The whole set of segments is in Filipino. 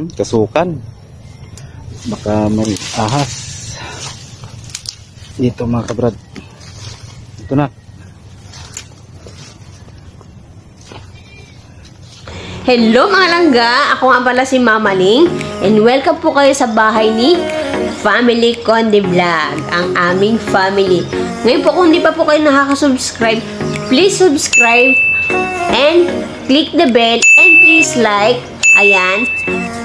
Hmm, Kasukan. Baka may ahas. Dito mga kabrad. Ito na. Hello mga langga! Ako nga pala si Mama Ling and welcome po kayo sa bahay ni Family Conde Vlog, ang aming family. Ngayon po kung hindi pa po kayo nakaka-subscribe, please subscribe and click the bell and please like. Ayan.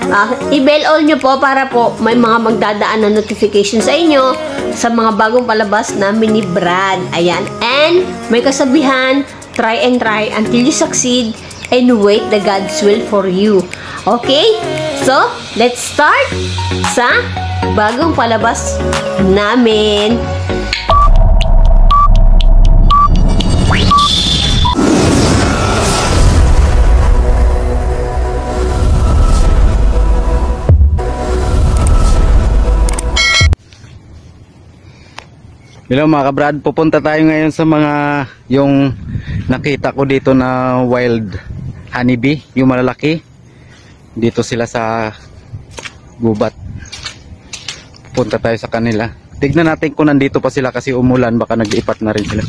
Ah, i-bell all nyo po para po may mga magdadaan na notification sa inyo sa mga bagong palabas namin ni Brad. Ayan. And may kasabihan, try and try until you succeed and wait the God's will for you. Okay? So, let's start sa bagong palabas namin. Hello mga kabrad, pupunta tayo ngayon sa mga yung nakita ko dito na wild honeybee, yung malalaki. Dito sila sa gubat. Pupunta tayo sa kanila. Tignan natin kung nandito pa sila kasi umulan, baka nag-ipat na rin sila.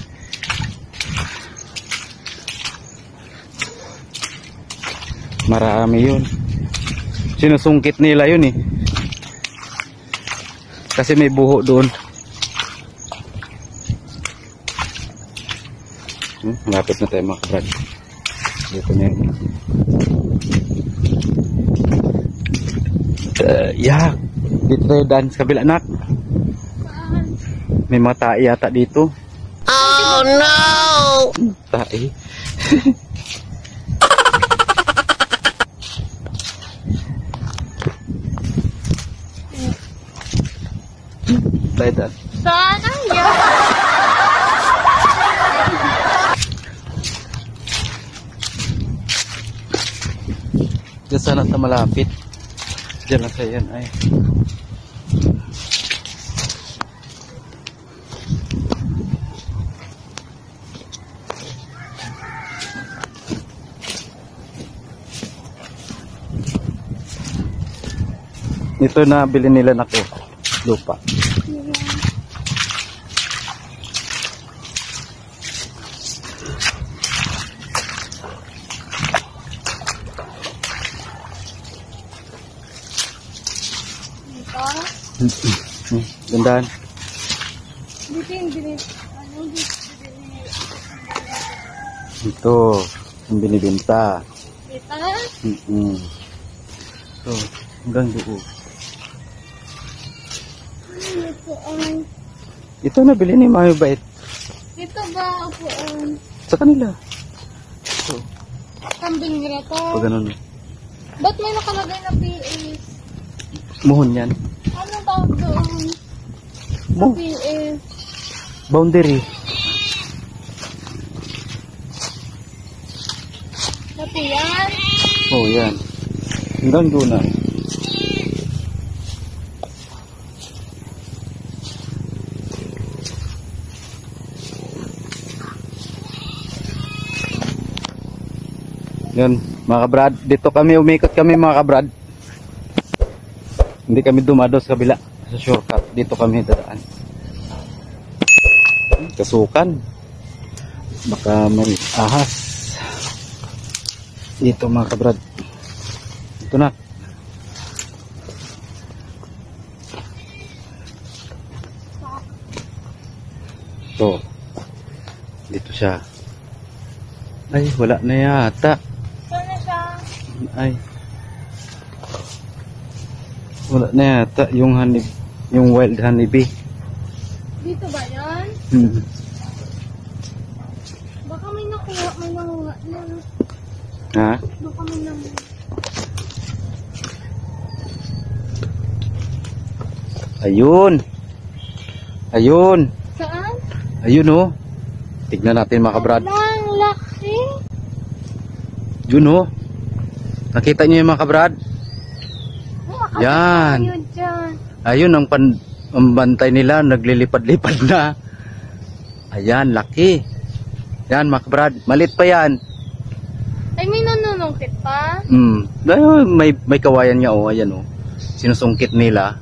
Marami yun. Sinusungkit nila yun eh. Kasi may buho doon. Hmm, malapit na tayo mga kabrad. Dito na yun. Uh, yeah. Dito tayo dan sa kabila nak. May mga tae yata dito. Oh no! Tae. Tayo dan. Sana yan! Sana ta malapit. Diyan lang sa yan ay. Ito na bili nila na ko lupa. Hmm, Gandaan. Dito yung binit. Dito? Ito. Dito? Mm-mm. So, hanggang doon. Ito na bili ni Mami Bait Dito ba upuan? sa kanila. So, Kambing nila to. pag ganun. Ba't may nakalagay na PS? Muhon yan. Tawag doon? Mo, PS. boundary. Pati yan? Oh, yan. Hanggang doon na. Yan, mga kabrad. Dito kami, umikot kami mga kabrad. Hindi kami dumado sa kabila. Sa shortcut. Dito kami dadaan. Kasukan. Baka may ahas. Dito mga kabrad. Ito na. Ito. Dito siya. Ay, wala na yata. Saan na siya? Ay. Wala na yata yung honey, yung wild honeybee. Dito ba yan? Hmm. Baka may nakuha, may nanguha na. Ha? Baka may nanguha. Ayun. Ayun. Saan? Ayun oh. Tignan natin mga kabrad. Ang laki. Yun oh. Nakita niyo yung mga kabrad? Oh, Yan. ko Yun dyan. Ayun ang pan ang bantay nila naglilipad-lipad na. Ayan, laki. Yan mga kabrad. Malit pa yan. Ay, may nanunong Sinusungkit pa. Hmm. Dahil may, may kawayan nga oh, ayan oh. Sinusungkit nila.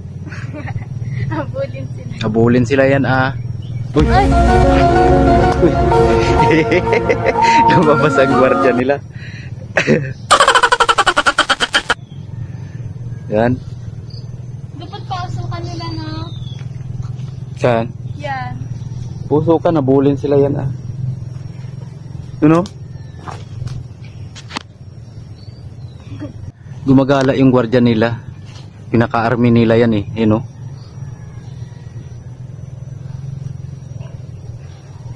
Habulin sila. Habulin sila yan ah. Uy, Ay! uy. Lumabas ang gwardiya nila. yan. Dapat pausukan nila na. Saan? Yan. Puso ka, nabulin sila yan ah. Ano? Gumagala yung gwardiya nila. Pinaka-army nila yan eh. Yun oh.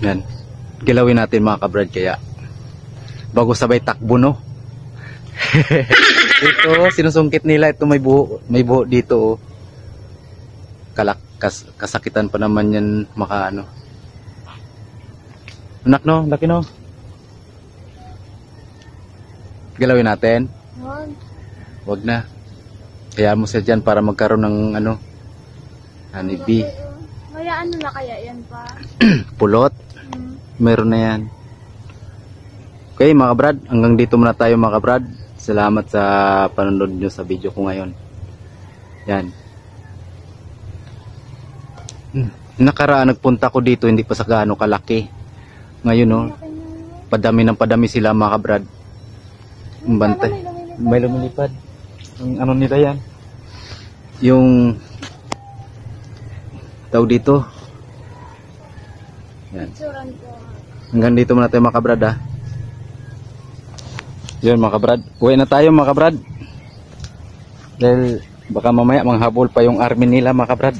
Yan. Gilawin natin mga kabrad kaya. Bago sabay takbo no. ito, sinusungkit nila. Ito may buho, may buho dito oh. Kalak, kas, kasakitan pa naman yan maka ano. Anak no, laki no. Galawin natin. Yan. Wag na. Kaya mo siya dyan para magkaroon ng ano. Honeybee. Kaya ano na kaya yan pa? Pulot. Hmm. Meron na yan. Okay mga kabrad, hanggang dito muna tayo mga kabrad. Salamat sa panonood nyo sa video ko ngayon. Yan. Hmm. Nakaraan nagpunta ko dito, hindi pa sa gaano kalaki. Ngayon no, na. padami ng padami sila mga kabrad. Bantay. May lumilipad. Ang ano nila yan? Yung tao dito. Yan. Hanggang dito muna tayo mga kabrad ha. Yun mga kabrad. Uwi na tayo mga kabrad. Dahil baka mamaya manghabol pa yung army nila mga kabrad.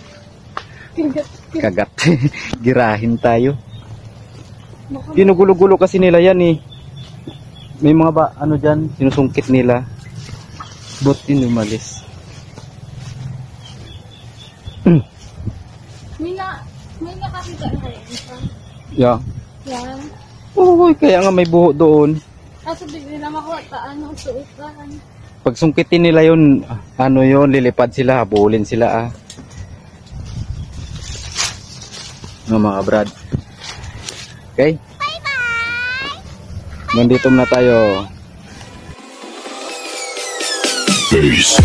Kagat. Girahin tayo. Ginugulo-gulo kasi nila yan eh. May mga ba, ano dyan, sinusungkit nila. Bot din umalis. may na, may nakakita na kayo. Yeah. Yan. Oo, kaya nga may buho doon. Kaso bigla na makuha ta, ano, suutan. Pag sungkitin nila yun, ano yun, lilipad sila, habulin sila ah. Ng mga brad. Okay? Bye-bye! Nandito na tayo. Peace.